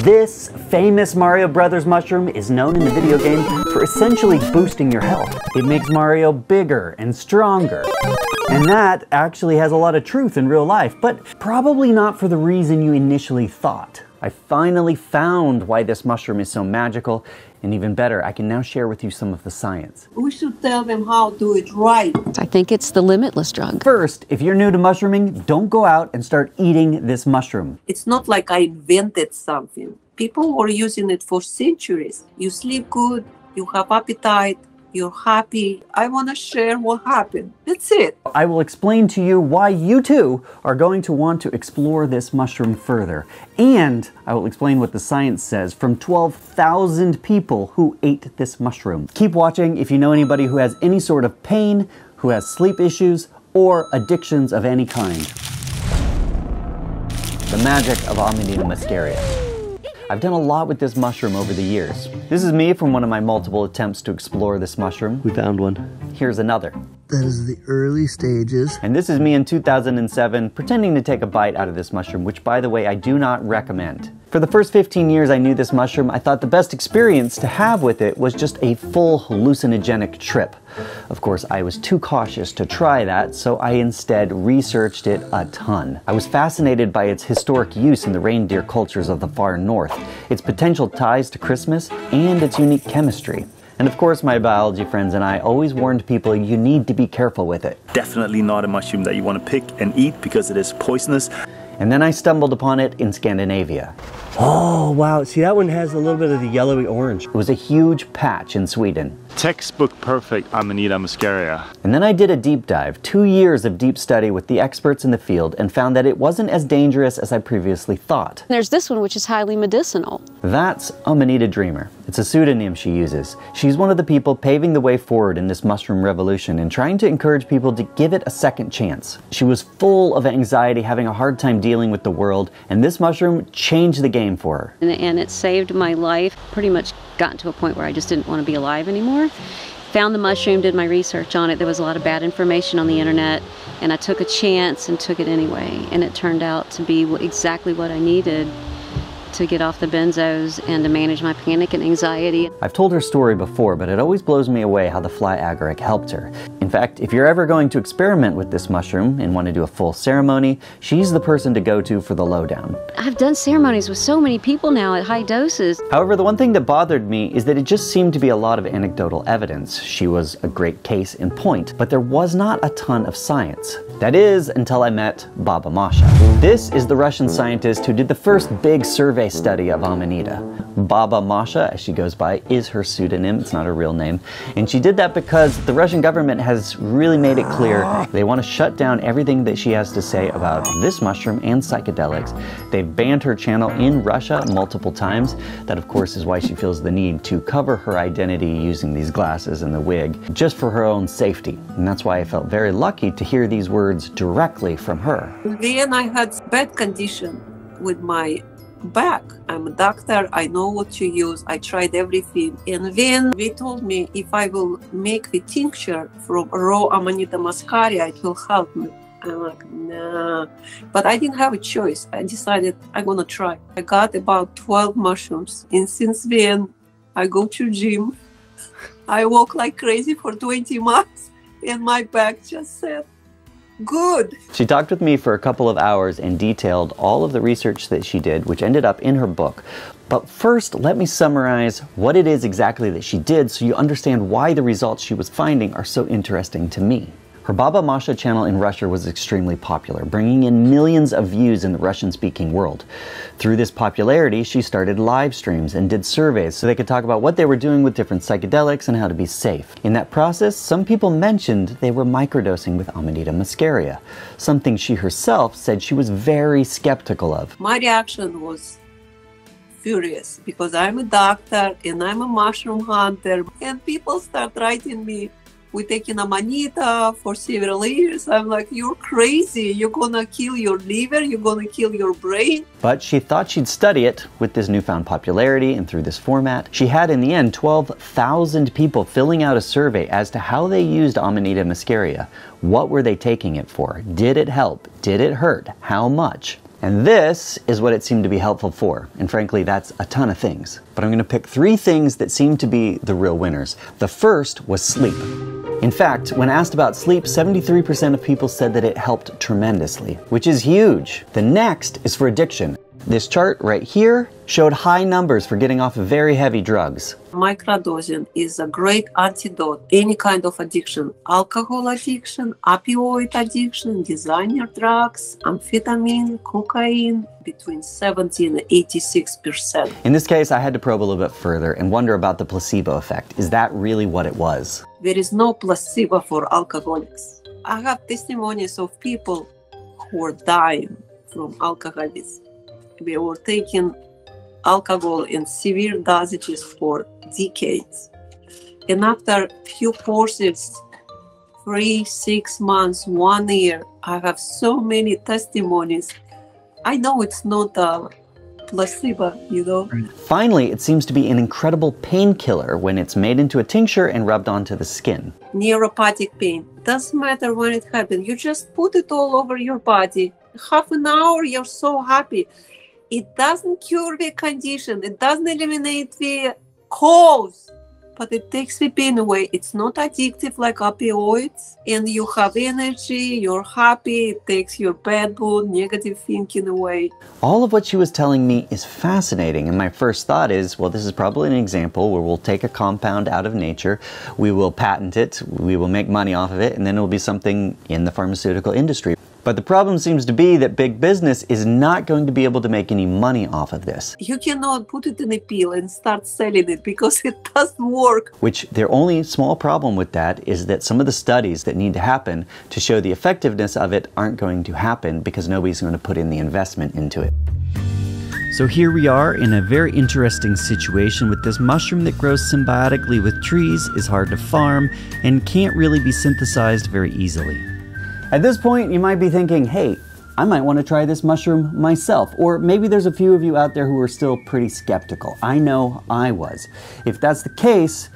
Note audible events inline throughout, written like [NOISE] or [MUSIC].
This famous Mario Brothers mushroom is known in the video game for essentially boosting your health. It makes Mario bigger and stronger. And that actually has a lot of truth in real life, but probably not for the reason you initially thought. I finally found why this mushroom is so magical, and even better, I can now share with you some of the science. We should tell them how to do it right. I think it's the limitless drug. First, if you're new to mushrooming, don't go out and start eating this mushroom. It's not like I invented something. People were using it for centuries. You sleep good, you have appetite, you're happy. I want to share what happened. That's it. I will explain to you why you too are going to want to explore this mushroom further. And I will explain what the science says from 12,000 people who ate this mushroom. Keep watching if you know anybody who has any sort of pain, who has sleep issues, or addictions of any kind. The magic of Amanita muscaria. I've done a lot with this mushroom over the years. This is me from one of my multiple attempts to explore this mushroom. We found one. Here's another. That is the early stages. And this is me in 2007 pretending to take a bite out of this mushroom, which by the way, I do not recommend. For the first 15 years I knew this mushroom, I thought the best experience to have with it was just a full hallucinogenic trip. Of course, I was too cautious to try that, so I instead researched it a ton. I was fascinated by its historic use in the reindeer cultures of the far north, its potential ties to Christmas, and its unique chemistry. And of course, my biology friends and I always warned people you need to be careful with it. Definitely not a mushroom that you want to pick and eat because it is poisonous. And then I stumbled upon it in Scandinavia. Oh, wow. See, that one has a little bit of the yellowy orange. It was a huge patch in Sweden. Textbook perfect Amanita muscaria. And then I did a deep dive, two years of deep study with the experts in the field, and found that it wasn't as dangerous as I previously thought. There's this one, which is highly medicinal. That's Amanita Dreamer. It's a pseudonym she uses. She's one of the people paving the way forward in this mushroom revolution and trying to encourage people to give it a second chance. She was full of anxiety, having a hard time dealing with the world, and this mushroom changed the game for her. And, and it saved my life. Pretty much gotten to a point where I just didn't want to be alive anymore. Found the mushroom, did my research on it. There was a lot of bad information on the internet, and I took a chance and took it anyway. And it turned out to be exactly what I needed to get off the benzos and to manage my panic and anxiety. I've told her story before, but it always blows me away how the fly agaric helped her. In fact, if you're ever going to experiment with this mushroom and want to do a full ceremony, she's the person to go to for the lowdown. I've done ceremonies with so many people now at high doses. However, the one thing that bothered me is that it just seemed to be a lot of anecdotal evidence. She was a great case in point, but there was not a ton of science. That is, until I met Baba Masha. This is the Russian scientist who did the first big survey study of Amanita. Baba Masha, as she goes by, is her pseudonym, it's not her real name. And she did that because the Russian government has really made it clear they want to shut down everything that she has to say about this mushroom and psychedelics. They've banned her channel in Russia multiple times. That, of course, is why she feels the need to cover her identity using these glasses and the wig, just for her own safety. And that's why I felt very lucky to hear these words directly from her. Then I had bad condition with my back. I'm a doctor. I know what to use. I tried everything. And then they told me if I will make the tincture from raw Amanita muscaria, it will help me. I'm like, nah. But I didn't have a choice. I decided I'm gonna try. I got about 12 mushrooms. And since then, I go to gym. I walk like crazy for 20 months. And my back just said, Good. She talked with me for a couple of hours and detailed all of the research that she did, which ended up in her book. But first, let me summarize what it is exactly that she did so you understand why the results she was finding are so interesting to me. Her Baba Masha channel in Russia was extremely popular, bringing in millions of views in the Russian speaking world. Through this popularity, she started live streams and did surveys so they could talk about what they were doing with different psychedelics and how to be safe. In that process, some people mentioned they were microdosing with Amanita muscaria, something she herself said she was very skeptical of. My reaction was furious because I'm a doctor and I'm a mushroom hunter, and people start writing me we're taking amanita for several years. I'm like, you're crazy. You're gonna kill your liver. You're gonna kill your brain. But she thought she'd study it with this newfound popularity and through this format. She had, in the end, 12,000 people filling out a survey as to how they used Amanita muscaria. What were they taking it for? Did it help? Did it hurt? How much? And this is what it seemed to be helpful for. And frankly, that's a ton of things. But I'm to pick three things that seem to be the real winners. The first was sleep. In fact, when asked about sleep, 73% of people said that it helped tremendously, which is huge. The next is for addiction. This chart right here showed high numbers for getting off very heavy drugs. Microdosing is a great antidote any kind of addiction alcohol addiction, opioid addiction, designer drugs, amphetamine, cocaine, between 17 and 86 percent. In this case, I had to probe a little bit further and wonder about the placebo effect. Is that really what it was? There is no placebo for alcoholics. I have testimonies of people who are dying from alcoholism. We were taking alcohol in severe dosages for decades. And after few courses, three, six months, one year, I have so many testimonies. I know it's not a placebo, you know. Finally, it seems to be an incredible painkiller when it's made into a tincture and rubbed onto the skin. Neuropathic pain doesn't matter when it happens. You just put it all over your body. Half an hour, you're so happy. It doesn't cure the condition. It doesn't eliminate the cause, but it takes the pain away. It's not addictive like opioids, and you have energy. You're happy. It takes your bad mood, negative thinking away. All of what she was telling me is fascinating, and my first thought is well, this is probably an example where we'll take a compound out of nature, we will patent it, we will make money off of it, and then it will be something in the pharmaceutical industry. But the problem seems to be that big business is not going to be able to make any money off of this, You cannot put it in a pill and start selling it because [LAUGHS] it doesn't work. which their only small problem with that is that some of the studies that need to happen to show the effectiveness of it aren't going to happen because nobody's going to put in the investment into it. So here we are in a very interesting situation with this mushroom that grows symbiotically with trees, is hard to farm, and can't really be synthesized very easily. At this point, you might be thinking, hey, I might want to try this mushroom myself. Or maybe there's a few of you out there who are still pretty skeptical. I know I was. If that's the case,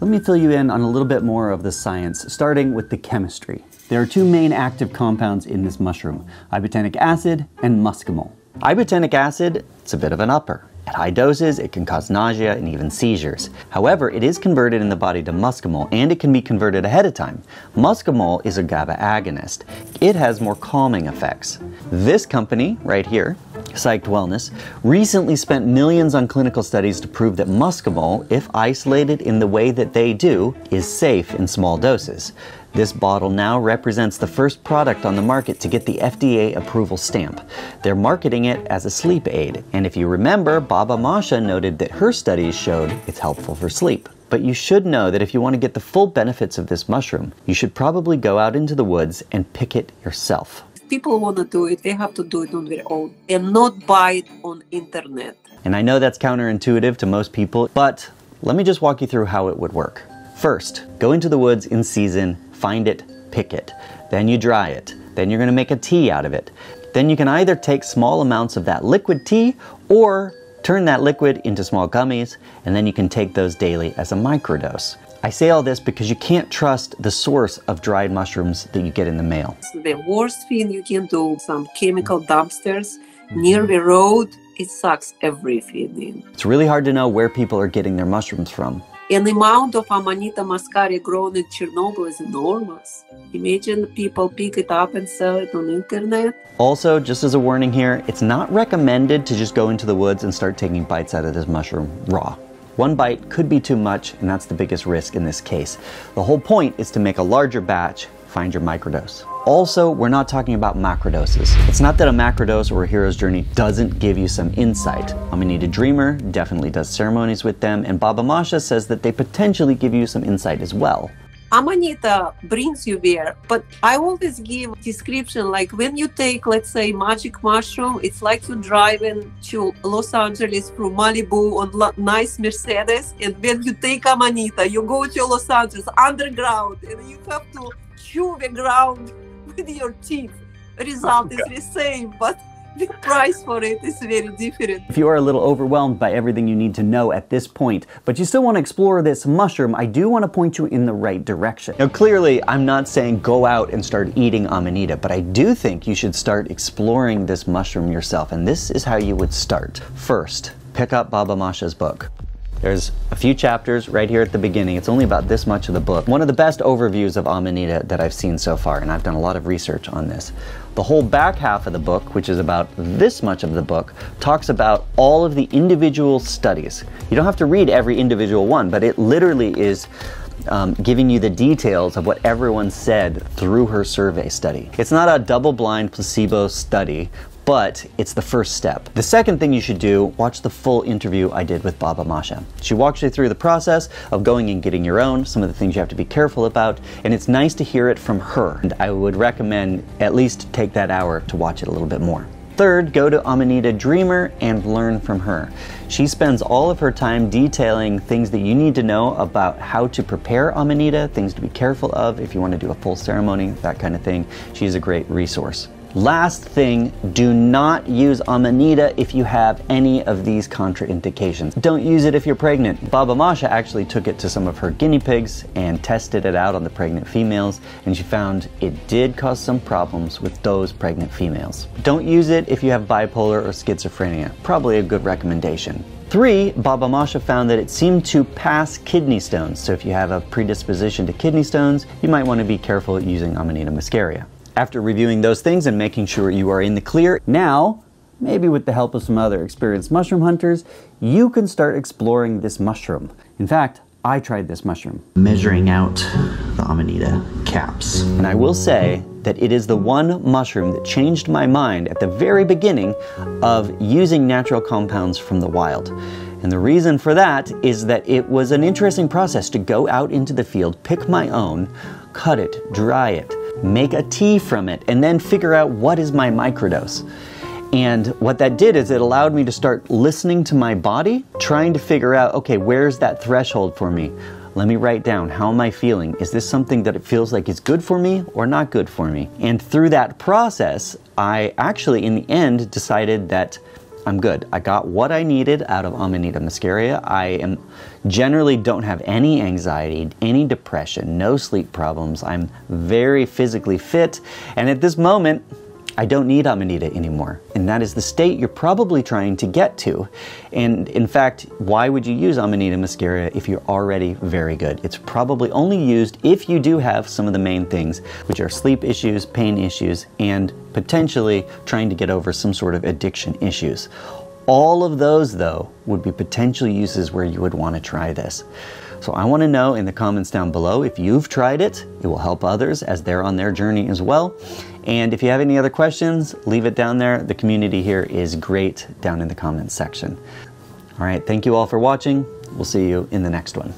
let me fill you in on a little bit more of the science, starting with the chemistry. There are two main active compounds in this mushroom ibotenic acid and muscimol. Ibotenic acid, it's a bit of an upper. At high doses, it can cause nausea and even seizures. However, it is converted in the body to muscimol and it can be converted ahead of time. Muscimol is a GABA agonist. It has more calming effects. This company, right here, Psyched Wellness, recently spent millions on clinical studies to prove that muscimol, if isolated in the way that they do, is safe in small doses. This bottle now represents the first product on the market to get the FDA approval stamp. They're marketing it as a sleep aid, and if you remember, Baba Masha noted that her studies showed it's helpful for sleep. But you should know that if you want to get the full benefits of this mushroom, you should probably go out into the woods and pick it yourself. If people want to do it, they have to do it on their own and not buy it on internet. And I know that's counterintuitive to most people, but let me just walk you through how it would work. First, go into the woods in season, find it, pick it. Then you dry it. Then you're going to make a tea out of it. Then you can either take small amounts of that liquid tea or turn that liquid into small gummies, and then you can take those daily as a microdose. I say all this because you can't trust the source of dried mushrooms that you get in the mail. the worst thing you can do some chemical dumpsters near the road it sucks everything in It's really hard to know where people are getting their mushrooms from. And the amount of amanita muscaria grown in chernobyl is enormous imagine people pick it up and sell it on internet Also, just as a warning here, it's not recommended to just go into the woods and start taking bites out of this mushroom raw. One bite could be too much, and that's the biggest risk in this case. The whole point is to make a larger batch, find your microdose. Also, we're not talking about macrodoses. It's not that a macrodose or a hero's journey doesn't give you some insight. Amanita Dreamer definitely does ceremonies with them, and Baba Masha says that they potentially give you some insight as well. Amanita brings you there, but I always give description like when you take, let's say, magic mushroom, it's like you're driving to Los Angeles from Malibu on nice Mercedes, and when you take Amanita, you go to Los Angeles underground, and you have to chew the ground [LAUGHS] with your teeth. The result is the same, but the price for it is very different. If you are a little overwhelmed by everything you need to know at this point, but you still want to explore this mushroom, I do want to point you in the right direction. Now, clearly, I'm not saying go out and start eating amanita, but I do think you should start exploring this mushroom yourself, and this is how you would start. First, pick up Baba Masha's book. There's a few chapters right here at the beginning. It's only about this much of the book. One of the best overviews of Amanita that I've seen so far, and I've done a lot of research on this. The whole back half of the book, which is about this much of the book, talks about all of the individual studies. You don't have to read every individual one, but it literally is um, giving you the details of what everyone said through her survey study. It's not a double blind placebo study but it's the first step. The second thing you should do, watch the full interview I did with Baba Masha. She walks you through the process of going and getting your own, some of the things you have to be careful about, and it's nice to hear it from her. And I would recommend at least take that hour to watch it a little bit more. Third, go to Amanita Dreamer and learn from her. She spends all of her time detailing things that you need to know about how to prepare Amanita, things to be careful of if you want to do a full ceremony, that kind of thing. She's a great resource. Last thing, do not use Amanita if you have any of these contraindications. Don't use it if you're pregnant. Baba Masha actually took it to some of her guinea pigs and tested it out on the pregnant females, and she found it did cause some problems with those pregnant females. Don't use it if you have bipolar or schizophrenia. Probably a good recommendation. Three, Baba Masha found that it seemed to pass kidney stones. So if you have a predisposition to kidney stones, you might want to be careful using Amanita muscaria. After reviewing those things and making sure you are in the clear, now, maybe with the help of some other experienced mushroom hunters, you can start exploring this mushroom. In fact, I tried this mushroom. Measuring out the Amanita caps. And I will say that it is the one mushroom that changed my mind at the very beginning of using natural compounds from the wild. And the reason for that is that it was an interesting process to go out into the field, pick my own, cut it, dry it, make a tea from it, and then figure out what is my microdose. And what that did is it allowed me to start listening to my body, trying to figure out, okay, where's that threshold for me? Let me write down how am I feeling? Is this something that it feels like is good for me or not good for me? And through that process, I actually, in the end, decided that I'm good. I got what I needed out of Amanita muscaria. I am generally don't have any anxiety, any depression, no sleep problems. I'm very physically fit, and at this moment, I don't need Amanita anymore. And that is the state you're probably trying to get to. And in fact, why would you use Amanita muscaria if you're already very good? It's probably only used if you do have some of the main things, which are sleep issues, pain issues, and potentially trying to get over some sort of addiction issues. All of those, though, would be potential uses where you would want to try this. So I want to know in the comments down below if you've tried it. It will help others as they're on their journey as well. And if you have any other questions, leave it down there. The community here is great down in the comments section. All right, thank you all for watching. We'll see you in the next one.